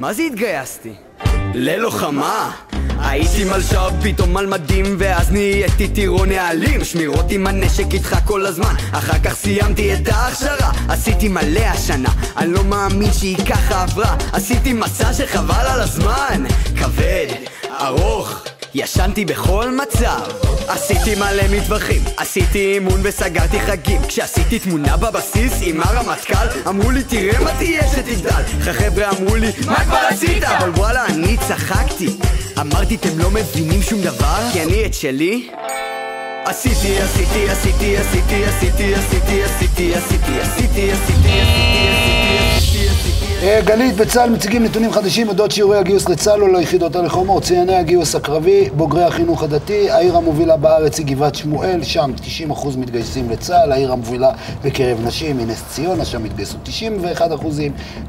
מה זה התגייסתי? ללוחמה! הייתי מלש"ב פתאום על מדים ואז נהייתי טירון נהלים שמירות עם הנשק איתך כל הזמן. אחר כך סיימתי את ההכשרה. עשיתי מלא השנה. אני לא מאמין שהיא ככה עברה. עשיתי מסע שחבל על הזמן. כבד, ארוך ישנתי בכל מצב עשיתי מלא מטווחים עשיתי אימון וסגרתי חגים כשעשיתי תמונה בבסיס עם הרמטכ"ל אמרו לי תראה מה תהיה שתגדל החבר'ה אמרו לי מה כבר עשית? אבל וואלה אני צחקתי אמרתי אתם לא מבינים שום דבר? כי אני את שלי עשיתי, עשיתי, עשיתי, עשיתי, עשיתי, עשיתי, עשיתי, עשיתי, עשיתי, עשיתי, עשיתי, עשיתי, אה, גלית בצה"ל מציגים נתונים חדשים אודות שיעורי הגיוס לצה"ל וליחידות הלוחמות, ציוני הגיוס הקרבי, בוגרי החינוך הדתי, העיר המובילה בארץ היא גבעת שמואל, שם 90% מתגייסים לצה"ל, העיר המובילה בקרב נשים היא נס ציונה, שם התגייסו 91%,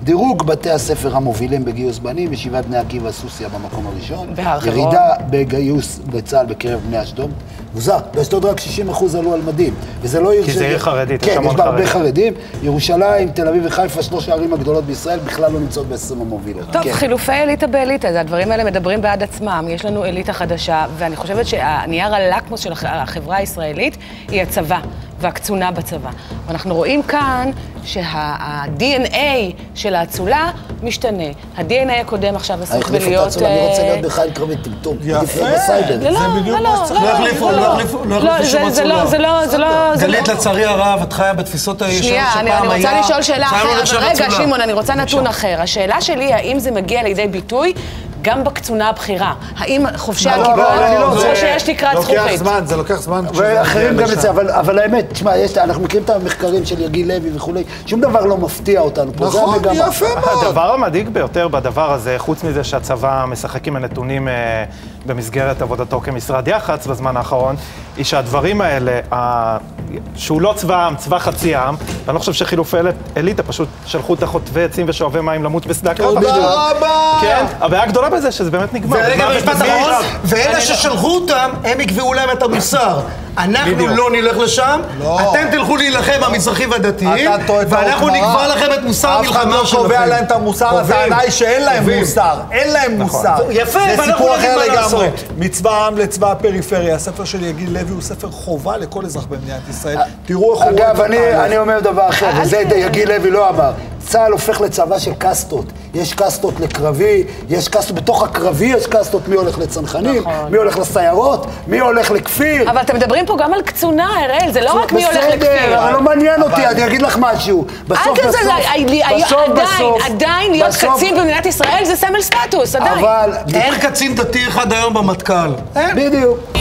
דירוג בתי הספר המובילים בגיוס בנים, ישיבת בני עקיבא סוסיה במקום הראשון. ירידה בגיוס לצה"ל בקרב בני אשדוד, מוזר, באשדוד רק 60% עלו על מדים, וזה לא עיר כי זה עיר חרדית, יש כן, יש בה הרבה. חרדים, ירושלים, תל אביב וחיפה, שלוש הערים הגדולות בישראל, בכלל לא נמצאות ב-20 המובילות. טוב, כן. חילופי אליטה באליטה, הדברים האלה מדברים בעד עצמם. יש לנו אליטה חדשה, ואני חושבת שהנייר הלקמוס של הח- החברה הישראלית היא הצבא והקצונה בצבא. ואנחנו רואים כאן שה-DNA של האצולה משתנה. ה-DNA הקודם עכשיו אני עסוק אחליף אותה בלהיות... אצולה, אני רוצה אה, להיות בחיל קרבי טמטום. יפה. לא, לא, זה בדיוק לא, מה לא, שצריך. לא, לא לא, לא יחליפו, לא יחליפו זה- שום לא, אצולה. זה לא, זה לא, זה לא... גלית, לצערי הרב, את חיה בתפיסות הישנות שנייה, שפעם אני, אני היה... רוצה לשאול שאלה היה אחרת. רגע. שמעון, אני רוצה נתון אחר. השאלה שלי האם זה מגיע לידי ביטוי גם בקצונה הבכירה? האם חובשי לא, לא- או שיש תקרת לוקח זכוכית? זמן, זה לוקח זמן. ואחרים גם. את זה, אבל, אבל האמת, תשמע, יש, אנחנו מכירים את המחקרים של יגיל לוי וכולי, שום דבר לא מפתיע אותנו פה, נכון, זה המגמה. יפה מאוד. הדבר המדאיג ביותר בדבר הזה, חוץ מזה שהצבא משחק עם הנתונים אה, במסגרת עבודתו כמשרד יח"צ בזמן האחרון, היא שהדברים האלה. שהוא לא צבא העם, צבא חצי העם, ואני לא חושב שחילופי אל- אליטה פשוט שלחו את החוטבי עצים ושואבי מים למות בשדה הקרב. תודה רבה. כן, הבעיה הגדולה בזה שזה באמת נגמר. ורגע, משפט אחרון, קרב. ואלה ששלחו אותם, הם יקבעו להם את המוסר. אנחנו. לא נלך לשם, לא. אתם תלכו להילחם המזרחים והדתיים, ואנחנו. נקבע לכם את מוסר אף אחד המלחמה לא שלכם. קובע להם את המוסר. הטענה היא שאין להם. מוסר. אין להם מוסר. יפה, זה ואנחנו סיפור נגיד אחר מה לגמרי. לעשות. מצבא העם לצבא הפריפריה. הספר של יגיל לוי הוא ספר חובה לכל אזרח במדינת ישראל. תראו איך הוא רואה את אגב, אני, אומר דבר אחר, וזה יגיל לוי לא אמר. צה"ל הופך לצבא של קאסטות. יש קאסטות לקרבי, יש קאסטות, בתוך הקרבי יש קאסטות מי הולך לצנחנים, מי הולך לסיירות, מי הולך לכפיר. אבל אתם מדברים פה גם על קצונה, אראל, זה לא רק מי הולך בסדר, לכפיר. אבל לא מעניין אותי, אני אגיד לך משהו. בסוף, בסוף, בסוף, עדיין, בסוף, עדיין להיות בסוף- קצין במדינת ישראל זה סמל סטטוס, עדיין. אבל... אין קצין דתי אחד היום במטכ"ל. אין. בדיוק.